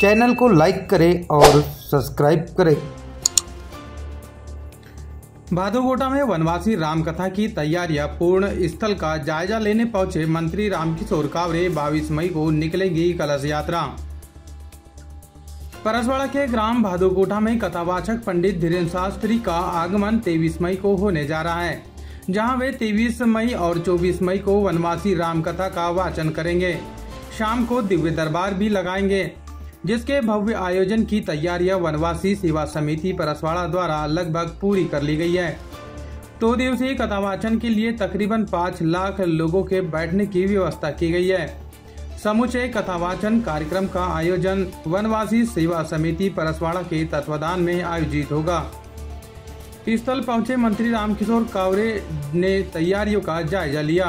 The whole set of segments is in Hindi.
चैनल को लाइक करें और सब्सक्राइब करें। भादुकोटा में वनवासी रामकथा की तैयारियाँ पूर्ण। स्थल का जायजा लेने पहुँचे मंत्री रामकिशोर कावरे। 22 मई को निकलेगी कलश यात्रा। परसवाड़ा के ग्राम भादुकोटा में कथावाचक पंडित धीरेन्द्र शास्त्री का आगमन 23 मई को होने जा रहा है, जहाँ वे 23 मई और 24 मई को वनवासी रामकथा का वाचन करेंगे। शाम को दिव्य दरबार भी लगाएँगे। जिसके भव्य आयोजन की तैयारियाँ वनवासी सेवा समिति परसवाड़ा द्वारा लगभग पूरी कर ली गई है। दो दिवसीय कथावाचन के लिए तकरीबन पाँच लाख लोगों के बैठने की व्यवस्था की गई है। समूचे कथावाचन कार्यक्रम का आयोजन वनवासी सेवा समिति परसवाड़ा के तत्वाधान में आयोजित होगा। स्थल पहुँचे मंत्री रामकिशोर कावरे ने तैयारियों का जायजा लिया।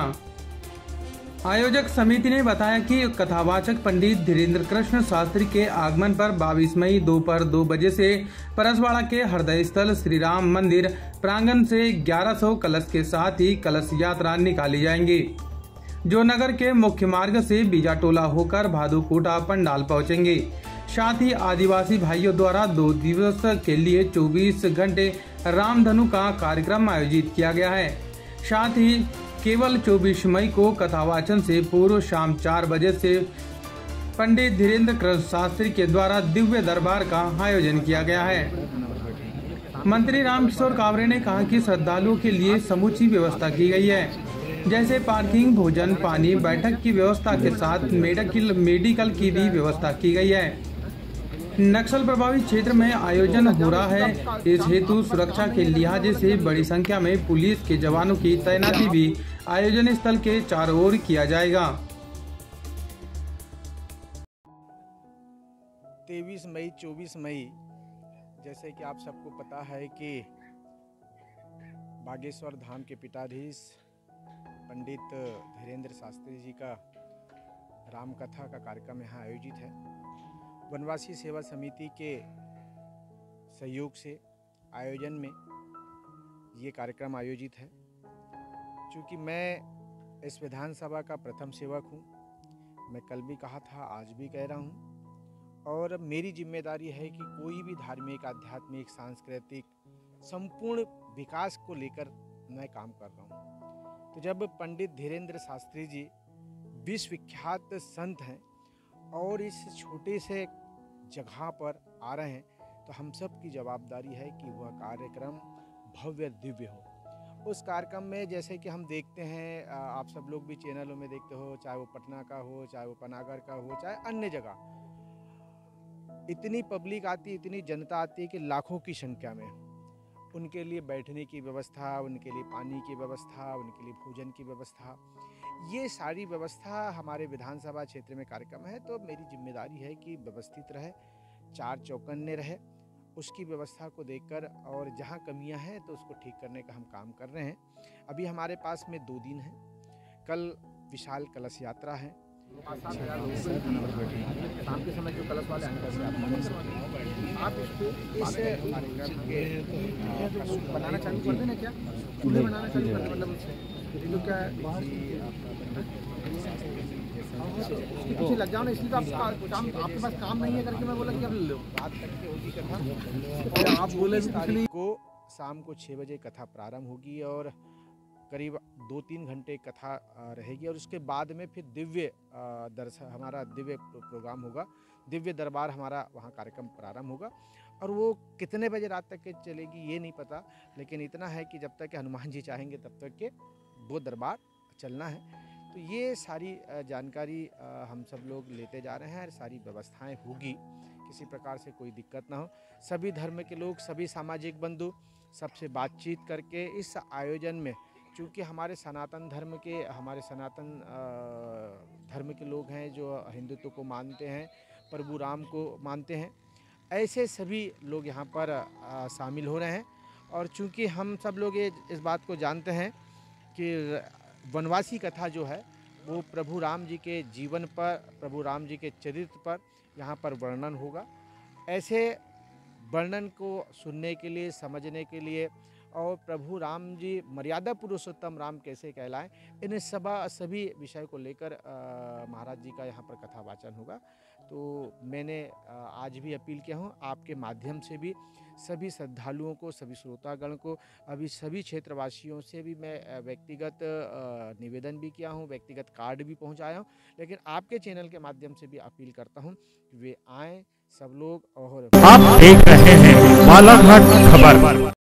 आयोजक समिति ने बताया कि कथावाचक पंडित धीरेन्द्र कृष्ण शास्त्री के आगमन पर 22 मई दोपहर दो बजे से परसवाड़ा के हृदय स्थल श्री राम मंदिर प्रांगण से 1100 कलश के साथ ही कलश यात्रा निकाली जाएँगी। जो नगर के मुख्य मार्ग से बीजाटोला होकर भादुकोटा पंडाल पहुँचेंगे। साथ ही आदिवासी भाइयों द्वारा दो दिवस के लिए 24 घंटे रामधनु का कार्यक्रम आयोजित किया गया है। साथ ही केवल 24 मई को कथावाचन से पूर्व शाम चार बजे से पंडित धीरेन्द्र कृष्ण शास्त्री के द्वारा दिव्य दरबार का आयोजन किया गया है। मंत्री रामकिशोर कावरे ने कहा कि श्रद्धालुओं के लिए समूची व्यवस्था की गई है। जैसे पार्किंग, भोजन, पानी, बैठक की व्यवस्था के साथ मेडिकल मेडिकल की भी व्यवस्था की गई है। नक्सल प्रभावित क्षेत्र में आयोजन हो रहा है। इस हेतु सुरक्षा के लिहाजे से बड़ी संख्या में पुलिस के जवानों की तैनाती भी आयोजन स्थल के चारों ओर किया जाएगा। तेईस मई, चौबीस मई, जैसे कि आप सबको पता है कि बागेश्वर धाम के पिताधीश पंडित धीरेन्द्र शास्त्री जी का रामकथा का कार्यक्रम यहाँ आयोजित है। वनवासी सेवा समिति के सहयोग से आयोजन में ये कार्यक्रम आयोजित है। क्योंकि मैं इस विधानसभा का प्रथम सेवक हूँ, मैं कल भी कहा था, आज भी कह रहा हूँ। और मेरी ज़िम्मेदारी है कि कोई भी धार्मिक, आध्यात्मिक, सांस्कृतिक, संपूर्ण विकास को लेकर मैं काम कर रहा हूँ। तो जब पंडित धीरेन्द्र शास्त्री जी विश्वविख्यात संत हैं और इस छोटे से जगह पर आ रहे हैं तो हम सब की जवाबदारी है कि वह कार्यक्रम भव्य, दिव्य हो। उस कार्यक्रम में जैसे कि हम देखते हैं आप सब लोग भी चैनलों में देखते हो, चाहे वो पटना का हो, चाहे वो पनागर का हो, चाहे अन्य जगह। इतनी पब्लिक आती, इतनी जनता आती है कि लाखों की संख्या में। उनके लिए बैठने की व्यवस्था, उनके लिए पानी की व्यवस्था, उनके लिए भोजन की व्यवस्था। ये सारी व्यवस्था हमारे विधानसभा क्षेत्र में कार्यक्रम है तो मेरी ज़िम्मेदारी है कि व्यवस्थित रहे चार चौकन्ने रहे। उसकी व्यवस्था को देखकर और जहाँ कमियाँ हैं तो उसको ठीक करने का हम काम कर रहे हैं। अभी हमारे पास में दो दिन है। कल विशाल कलश यात्रा है। शाम के समय जो कलश वाले आप इसको इस बनाना चालू कर देना क्या? बनाना चालू कर मतलब पीछे लग जाओ ना इसलिए तो आप काम आपके पास काम नहीं है करके मैं बोला कि अब लो बात करके होगी कथा आप बोले को शाम को छः बजे कथा प्रारंभ होगी और करीब दो तीन घंटे कथा रहेगी और उसके बाद में फिर दिव्य दर्शन हमारा दिव्य प्रोग्राम होगा। दिव्य दरबार हमारा वहाँ कार्यक्रम प्रारंभ होगा। और वो कितने बजे रात तक के चलेगी ये नहीं पता लेकिन इतना है कि जब तक हनुमान जी चाहेंगे तब तक के वो दरबार चलना है। तो ये सारी जानकारी हम सब लोग लेते जा रहे हैं और सारी व्यवस्थाएँ होगी। किसी प्रकार से कोई दिक्कत ना हो। सभी धर्म के लोग, सभी सामाजिक बंधु, सबसे बातचीत करके इस आयोजन में, चूँकि हमारे सनातन धर्म के, हमारे सनातन धर्म के लोग हैं जो हिंदुत्व को मानते हैं, प्रभु राम को मानते हैं, ऐसे सभी लोग यहाँ पर शामिल हो रहे हैं। और चूँकि हम सब लोग ये, इस बात को जानते हैं कि वनवासी कथा जो है, वो प्रभु राम जी के जीवन पर, प्रभु राम जी के चरित्र पर यहाँ पर वर्णन होगा। ऐसे वर्णन को सुनने के लिए, समझने के लिए और प्रभु राम जी मर्यादा पुरुषोत्तम राम कैसे कहलाएँ, इन सभा, सभी विषय को लेकर महाराज जी का यहाँ पर कथा वाचन होगा। तो मैंने आज भी अपील किया हूँ, आपके माध्यम से भी सभी श्रद्धालुओं को, सभी श्रोतागण को, अभी सभी क्षेत्रवासियों से भी मैं व्यक्तिगत निवेदन भी किया हूँ, व्यक्तिगत कार्ड भी पहुँचाया हूँ, लेकिन आपके चैनल के माध्यम से भी अपील करता हूँ कि वे आएँ सब लोग और आप देख रहे हैं बालाघाट खबर।